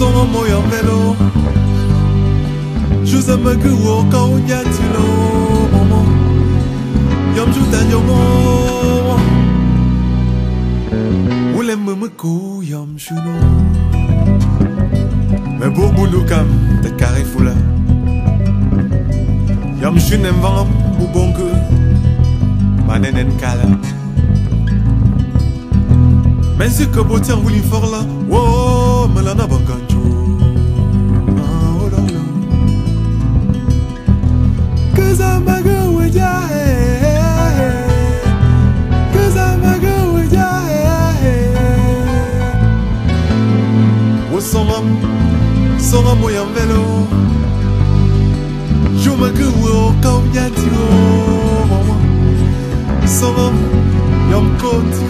somo moyo quand juza magi woka unyatilo momo te nyomo ule mumuku yomshuno mebubulukam tekarifula manenen kala wuli forla wo songam songam oyo mvelo jomaki wokaonyati o mama songam ya mkoti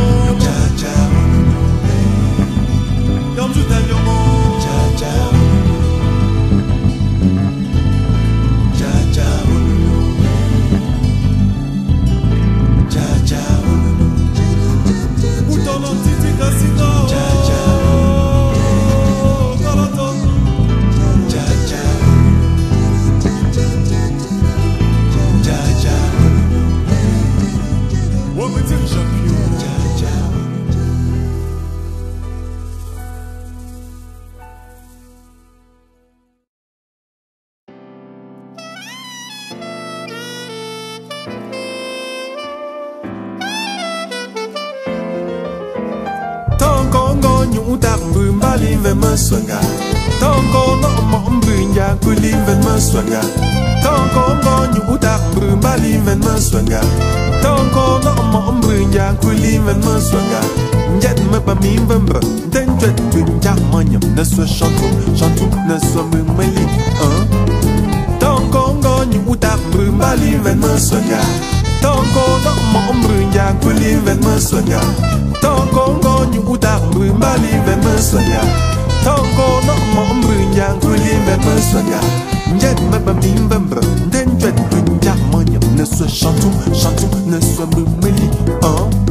utambu mbalimve maswanga tonkono mombunja kulimve maswanga tonkombonyu utambu mbalimve maswanga tonkono mombunja kulimve maswanga nhất mơ bà miếng vâm bờ Tên chuyện bình chắc ờ? mơ nhầm Nà xua chọn thùng, chọn thùng Nà xua mừng mây lì Ờ Tông có ngó những u tạc mừng Ba lì vẹn mơ xua ngà Tông có nó mỏ mừng Giang quên lì vẹn mơ xua ngà Tông có ngó nhũ u tạc mừng Ba lì sonya tongo no mo mbunya nguli me mo sonya njet me ba bim bam bro den jet bunya mo nyam ne so chantou chantou ne so mbeli oh